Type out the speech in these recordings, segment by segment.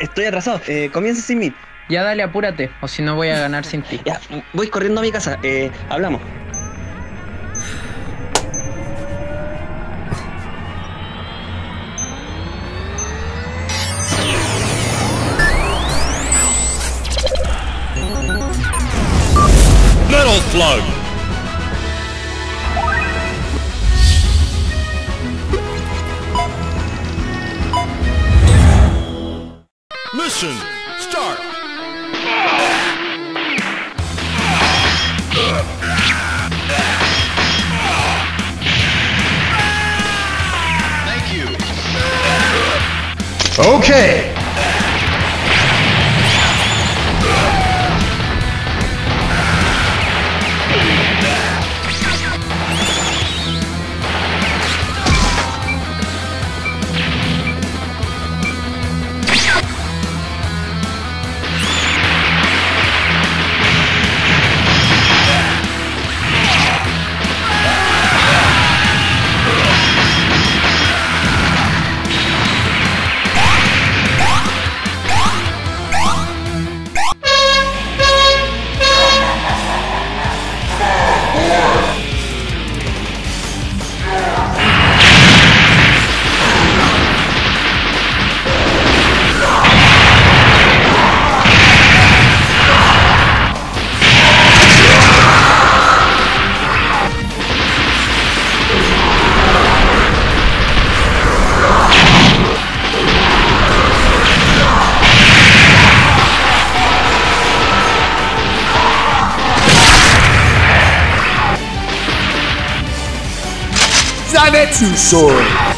Estoy atrasado. Eh, comienza sin mí. Ya dale, apúrate, o si no voy a ganar sin ti. Ya, voy corriendo a mi casa. Eh, hablamos. Metal Slug! Mission start! Thank you. Okay. planet too soon.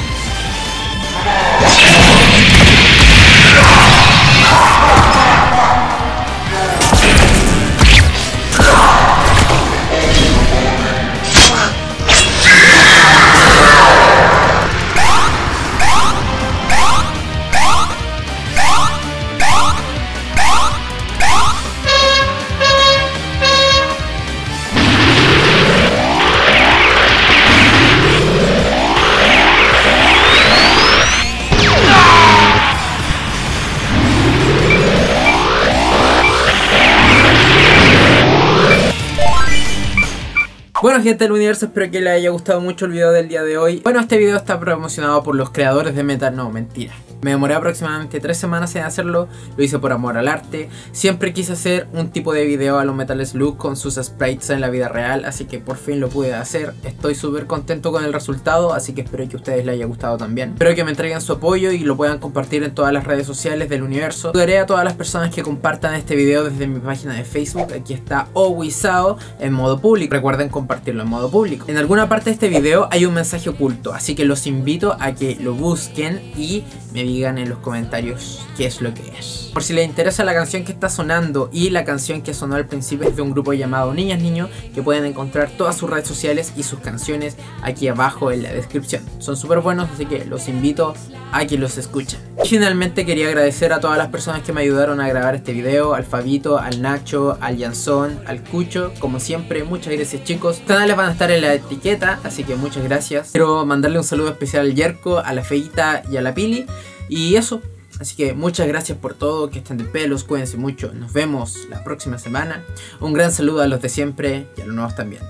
Bueno gente del universo, espero que les haya gustado mucho el video del día de hoy. Bueno, este video está promocionado por los creadores de Metal, no, mentira Me demoré aproximadamente 3 semanas en hacerlo, lo hice por amor al arte. Siempre quise hacer un tipo de video a los Metal Slug con sus sprites en la vida real Así que por fin lo pude hacer, estoy súper contento con el resultado Así que espero que a ustedes les haya gustado también. Espero que me entreguen su apoyo y lo puedan compartir en todas las redes sociales del universo. Ayudaré a todas las personas que compartan este video desde mi página de Facebook. Aquí está Owisao en modo público. Recuerden compartirlo en modo público. En alguna parte de este video hay un mensaje oculto, así que los invito a que lo busquen y me digan en los comentarios qué es lo que es. Por si les interesa la canción que está sonando y la canción que sonó al principio es de un grupo llamado Niñas Niños, que pueden encontrar todas sus redes sociales y sus canciones aquí abajo en la descripción. Son súper buenos, así que los invito a que los escuchen. Finalmente quería agradecer a todas las personas que me ayudaron a grabar este video, al Fabito, al Nacho, al Yansón, al Cucho, como siempre, muchas gracias chicos. Los canales van a estar en la etiqueta, así que muchas gracias. Quiero mandarle un saludo especial al Yerko, a la Feita y a la Pili. Y eso, Así que muchas gracias por todo, que estén de pelos, cuídense mucho, nos vemos la próxima semana. Un gran saludo a los de siempre y a los nuevos también.